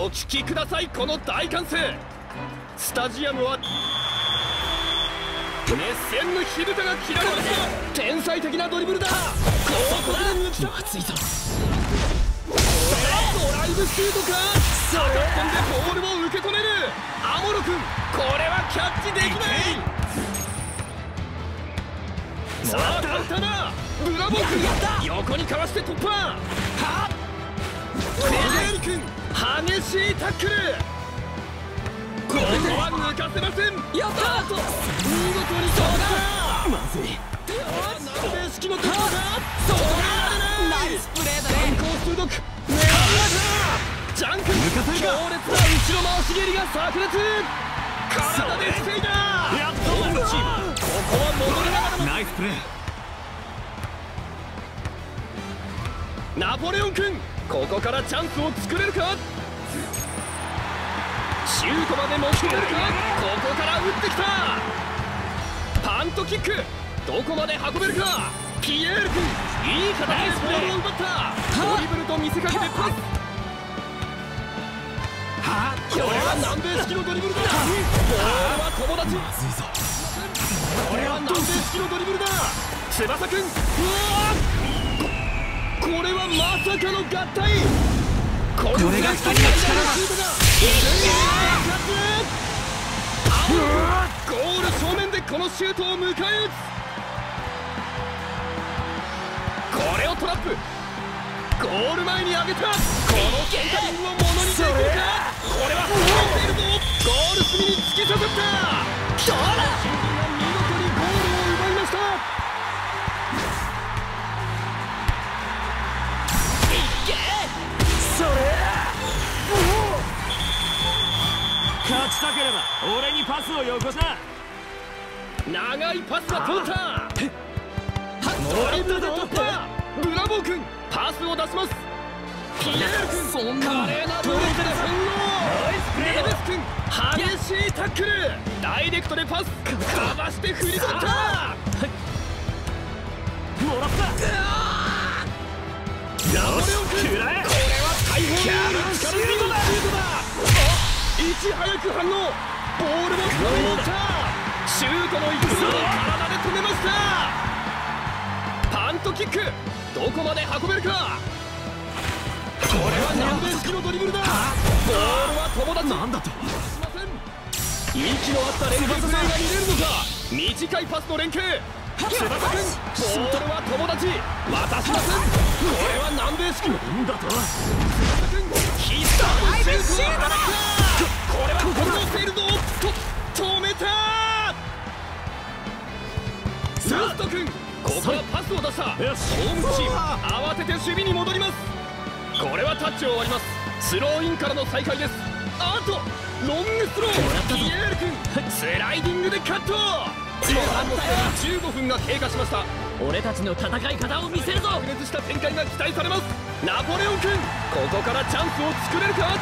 お聞きくださいこの大歓声スタジアムは熱戦の火蓋が切られました天才的なドリブルだここで抜きまずいぞドライブシュートか逆転でボールを受け止めるアモロ君。これはキャッチできないさあ簡単だブラボー君。横にかわして突破はっエリ君。激しいタックル。ここは抜かせません。やった。と見事にそうだ。まずい。南米式の突破かそうだ。ナイスプレーだね。眼光鋭く狙いまジャンク強烈な後ろ回し蹴りが炸裂。体で防いだ。やっここは戻りながらナイスプレー。ナポレオン君ここからチャンスを作れるか？シュートまで持ち込めるか？ここから打ってきた！パントキック！どこまで運べるか？ピエール君いい形でボールを奪った！ドリブルと見せかけてパス！はこれは南米式のドリブルだ！ボールは友達！これは南米式のドリブルだ！翼君うわこれはまさかの合体。これが2人の力だゴール正面でこのシュートを迎え撃つ。これをトラップ。ゴール前に上げた。このセンタリングをものにできるか。これは放っているぞ。ゴール隅に突き刺さった。どうだ。勝ちたければ俺にパスをよこさ。長いパスが通った。ドリブルで突破ブラボー君パスを出します。ピエール君そんな華麗なブルで反応ネベス君激しいタックル。ダイレクトでパス。かわして振り取った。もらった。ナポレオン君これは大砲のような力強いシュートだ。いち早く反応ボールも掴みにったシュートの勢いを体で止めましたパントキックどこまで運べるかこれは南米式のドリブルだボールは友達なんだと？息の合った連携プレーが見れるのか短いパスの連携翼君ボールは友達渡しませんこれは南米式なんだと？翼君必殺シートを放ったこれはコントロールぞと止めたスースト君ここはパスを出したホームチーム慌てて守備に戻りますこれはタッチを割りますスローインからの再開ですあとロングスローピエール君スライディングでカット前半の15分が経過しました俺たちの戦い方を見せるぞ白熱した展開が期待されますナポレオン君ここからチャンスを作れるか？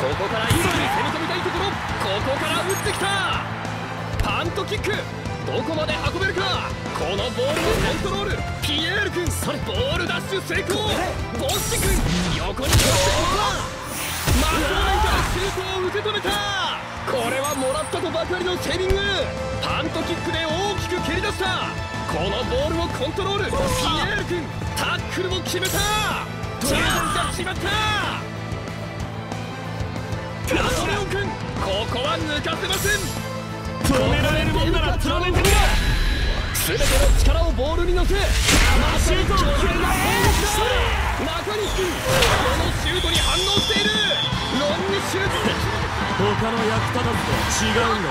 ここから一気に攻め込みたいところここから打ってきた！パントキックどこまで運べるか？このボールのコントロールピエール君それボールダッシュ成功！ボッシ君横に倒して真正面からシュートを受け止めた！これはもらったとばかりのセービング！パントキックで大きく蹴り出した！このボールをコントロール。ピエール君タックルも決めた。チャンスが決まった。ラトレオ君ここは抜かせません。止められるもんなら止めてみろ。全ての力をボールに乗せマシュートを決める。中西君このシュートに反応している。ロングシュート。他の役立たずと違うの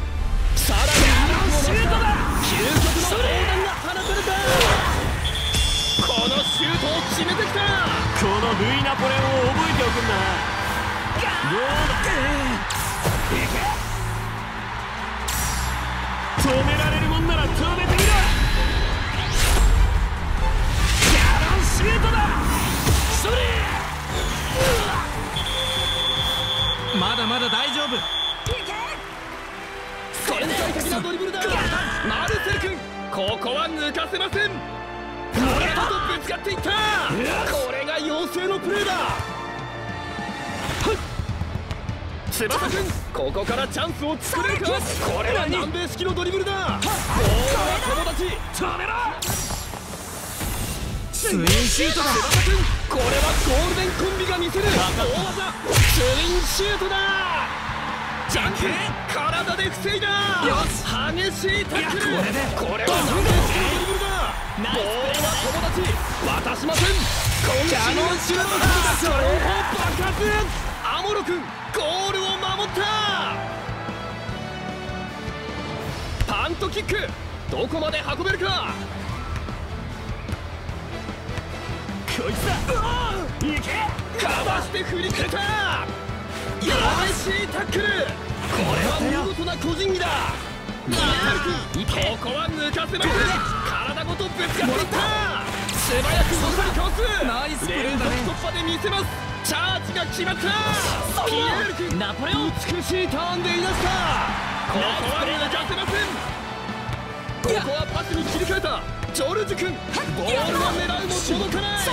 さらにシュートだ。究極の砲弾が放たれたこのシュートを決めてきた。このルイナポレオンを覚えておくんだどうだ止めろ。ツインシュートだこれはゴールデンコンビが見せる。大技ツインシュートだジャンプ体で防いだ激しいタックルこれは南米式のドリブルだボールは友達渡しませんキャノンシュートだそれを爆発アモロ君ゴールを守った。パントキック。どこまで運べるか。こいつだ。いけ。かわして振り切った。激しいタックル。これは見事な個人技だ。ここは抜かせません。体ごとぶつかっていった。素早く元にかわす。ナイスプレーだね。突破で見せます。チャージが決まった。ピエール君ナポレオン。美しいターンでいなした。ここは抜かせませんここはパスに切り替えたジョルジュ君ボールを狙うも届かない。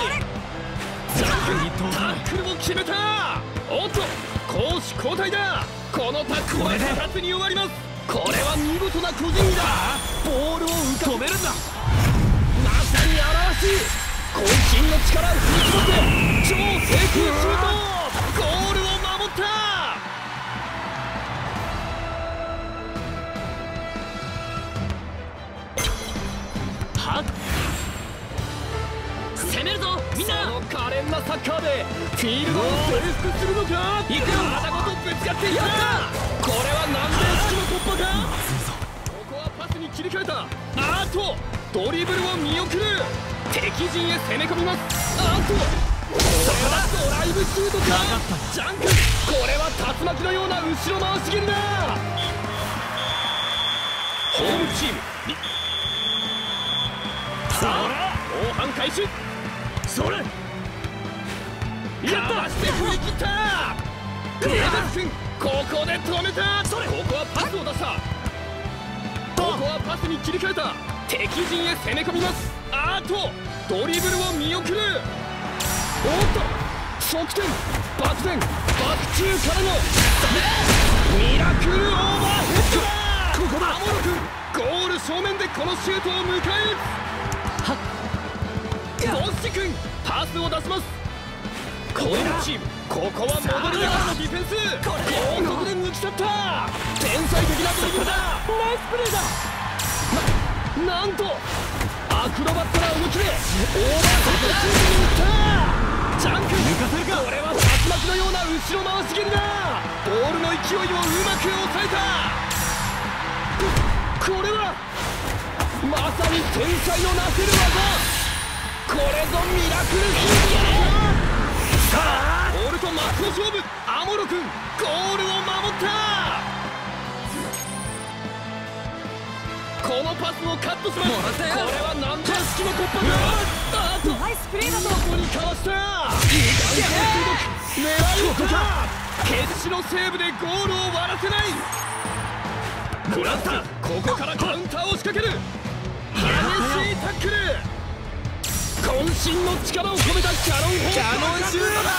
ジャンプタックルを決めた。おっと攻守交代だ。このタックルは2つに終わります。これは見事な個人技。だボールを浮か止めるんだ。まさに荒々しい。渾身の力を振り絞って超低空シュート。ゴールを可憐なサッカーでフィールドを征服するのか？行くよ体ごとぶつかっていった！これは南米式の突破か？ここはパスに切り替えた。あーとドリブルを見送る。敵陣へ攻め込みます。あーとこれはドライブシュートか？ジャンク。これは竜巻のような後ろ回し蹴りだ！ホームチーム。にさあ後半開始。それやった。して振り切った。宮崎君ここで止めた。ここはパスを出した。ここはパスに切り替えた。敵陣へ攻め込みます。あーとドリブルを見送る。おっと側転バク転バク中からのミラクルオーバーヘッドだ。ここだ。アモロ君ゴール正面でこのシュートを迎えボッシ君パスを出しますこのチームここは戻りながらのディフェンス。高速で抜き去った。天才的なドリブルだ。ナイスプレーだ。ななんとアクロバットな動きでオーバーヘッドシュートに打ったジャンク抜かせるかこれは竜巻のような後ろ回し蹴りだ。ボールの勢いをうまく抑えた。これはまさに天才のなせる技。これぞミラクルヒーローさあボールと真っ向勝負。アモロ君ゴールを守った。このパスをカットしますもらったよ。これは南米式の突破だ。あと。ナイスプレーだぞここにかわした狙いをか決死のセーブでゴールを割らせない。食らった。ここからカウンターを仕掛ける。激しいタックル渾身の力を込めたキャノン砲キャノンシュートだ。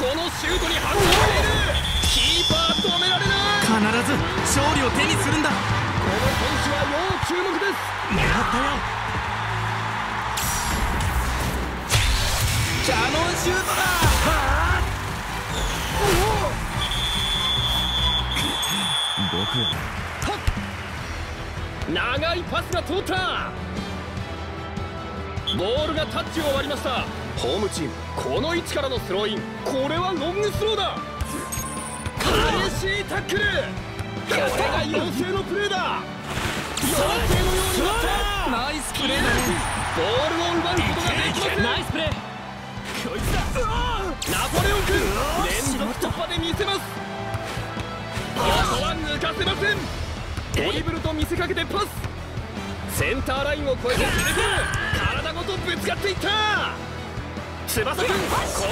このシュートに反応しているキーパー止められない必ず勝利を手にするんだ。この選手は要注目です狙ったよキャノンシュートだ。僕長いパスが通ったボールがタッチを割りました。ホームチームこの位置からのスローイン。これはロングスローだ。激しいタックル。これが妖精のプレーだ。妖精のようになった。ナイスプレーだね。ボールを奪うことができません。ナイスプレー。こナポレオン君連続突破で見せます。ここは抜かせません。ドリブルと見せかけてパス。センターラインを越えて切れ込む体ごとぶつかっていった翼君こ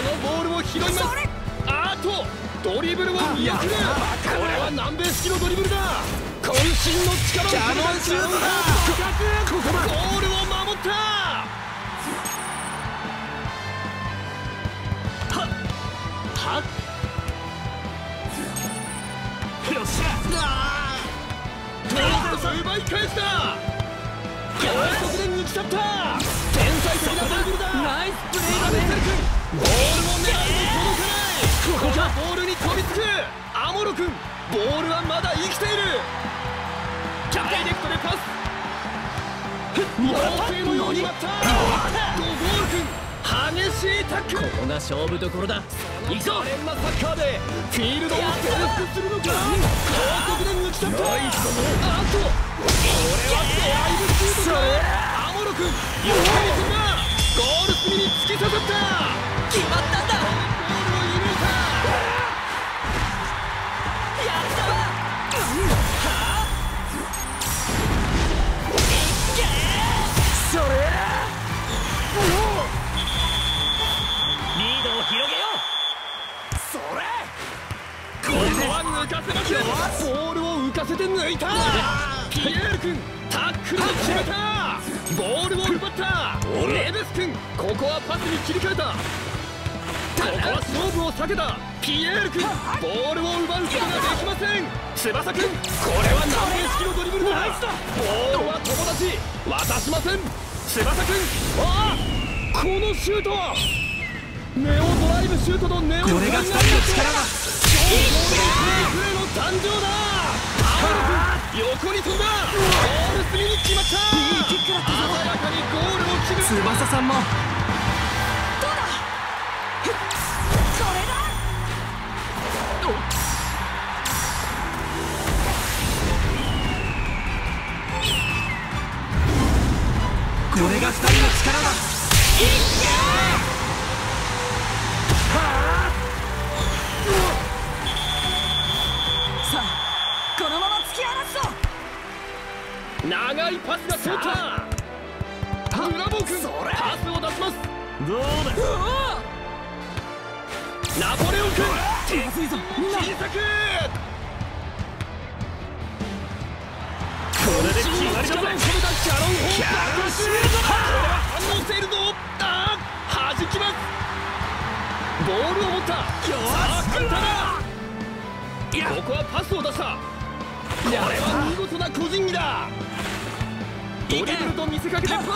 のボールを拾います。あとドリブルを見送るこれは南米式のドリブルだ。渾身の力をキャノンシュートだゴールを守った。はっ。よっしゃ。奪い返した。高速で抜き去ったナイスプレーだ。ねボールも狙いに届かないここがボール。に飛びつくアモロ君。ボール。はまだ生きているダイレクトでパス妖精のように割ったドゴール君。激しいタックルここが勝負どころだ行くぞ可憐なサッカーでフィールドを征服するのか高速で抜き去ったあとこれはドライブシュートかアモロ君。よく見せたゴール隅に突き刺さった。決まったんだ。ボールを射抜いた。やったわ。それ。リードを広げようそれここは抜かせませんボールを浮かせて抜いた。ピエール君タックルを決めたボールを奪ったレベス君ここはパスに切り替えた。ここは勝負を避けたピエール君ボールを奪うことができません。翼君これは南米式のドリブルだ。ボールは友達渡しません。翼君ああこのシュートは。ネオドライブシュートのネオこれが2人の力だ。超高度のプレーの誕生だ横に飛んだ。ゴール隅に決まった。いいキックだった鮮やかにゴールを決める。翼さんも。これが2人の力だ。さ長いパスが通った。ブラボー君パスを出します。どうだ？ナポレオン君まずいぞ。小さく。これで決まりだキャノン砲爆発これは反応しているぞああ弾きます。ボールを持った。さあカウンターだここはパスを出した。これは見事な個人技だドリブルと見せかけてパス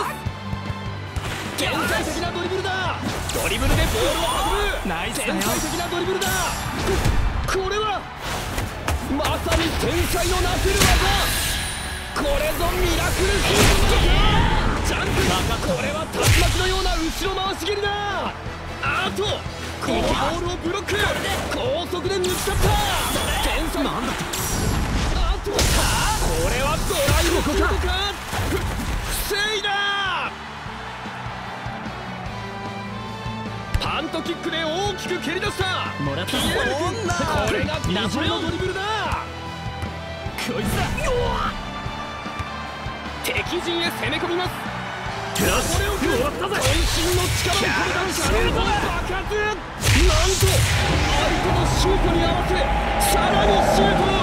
天才的なドリブルだ。ドリブルでボールを運ぶ。ナイス天才的なドリブルだ。これはまさに天才のなせる技これぞミラクルヒートジャンプこれは竜巻のような後ろ回し蹴りだ。あとこのボールをブロック。高速で抜き去った。天才。なんだあとこれはドライブシュートかふ防いだパントキックで大きく蹴り出した！もらった。これがドリブルだ！こいつだ。敵陣へ攻め込みます。渾身の力を爆発！なんと相手のシュートに合わせさらにシュート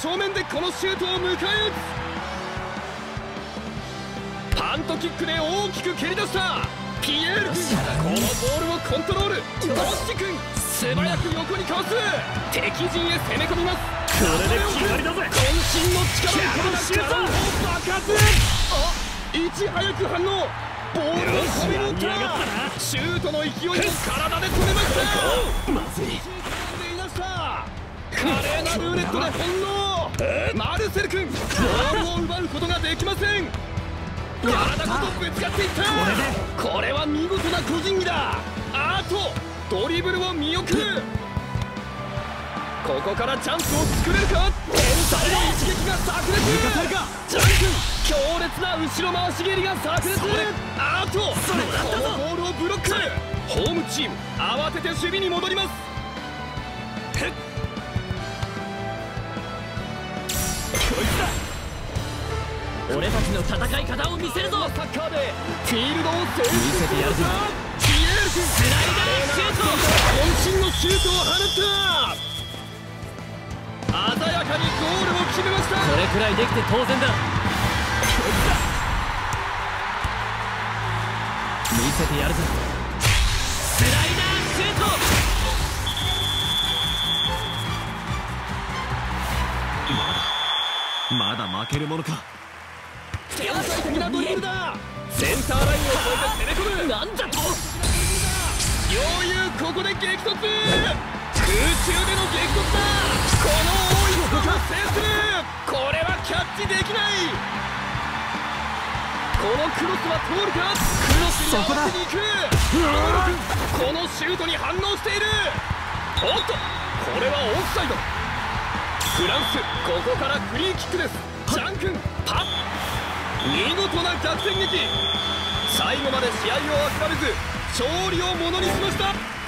正面でこのシュートを迎え撃つ。パントキックで大きく蹴り出した。ピエール君。このボールをコントロール。ドッシ君。素早く横にかわす。敵陣へ攻め込みます。これで決まりだぜ。渾身の力。を込めたキャノン砲爆発あいち早く反応。ボールを止めに行っよしやりやがったシュートの勢いを体で止めました。まずい華麗なルーレットで翻弄。マルセル君ボールを奪うことができません。体ごとぶつかっていった。これは見事な個人技。だあとドリブルを見送る。ここからチャンスを作れるか。天最後一撃が炸裂。ジャン君強烈な後ろ回し蹴りが炸裂。あとそのボールをブロック。ホームチーム慌てて守備に戻ります俺たちの戦い方を見せるぞ。サッカーでフィールドを制見せてやるぞ。ピエール君スライダーシュート。渾身のシュートを放った。鮮やかにゴールを決めました。これくらいできて当然だ。見せてやるぞ。スライダーシュート。まだまだ負けるものか天才的なドリブルだセンターラインを越えて攻め込む。なんだと余裕ここで激突。空中での激突だ。この大一を達成する。これはキャッチできない。このクロスは通るか。クロスに合わせに行く。このシュートに反応している。おっとこれはオフサイド。フランスここからフリーキックです。ジャン君パッ。見事な逆転劇。最後まで試合を諦めず勝利をものにしました。